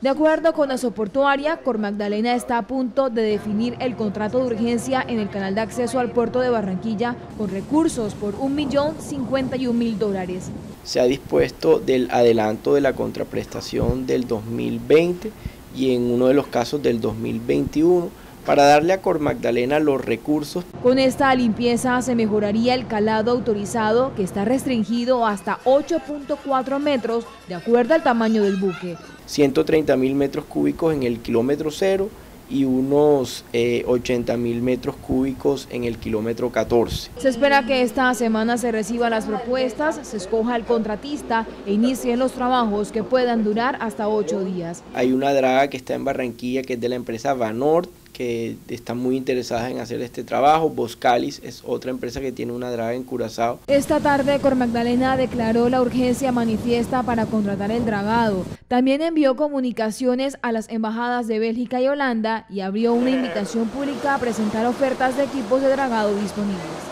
De acuerdo con la soportuaria, Cor Magdalena está a punto de definir el contrato de urgencia en el canal de acceso al puerto de Barranquilla con recursos por 1.051.000 dólares. Se ha dispuesto del adelanto de la contraprestación del 2020 y en uno de los casos del 2021 para darle a Cor Magdalena los recursos. Con esta limpieza se mejoraría el calado autorizado que está restringido hasta 8.4 metros de acuerdo al tamaño del buque. 130 mil metros cúbicos en el kilómetro cero y unos 80 eh, mil metros cúbicos en el kilómetro 14. Se espera que esta semana se reciban las propuestas, se escoja el contratista e inicien los trabajos que puedan durar hasta ocho días. Hay una draga que está en Barranquilla que es de la empresa Vanort que están muy interesadas en hacer este trabajo. Boscalis es otra empresa que tiene una draga en Curazao. Esta tarde Cor Magdalena declaró la urgencia manifiesta para contratar el dragado. También envió comunicaciones a las embajadas de Bélgica y Holanda y abrió una invitación pública a presentar ofertas de equipos de dragado disponibles.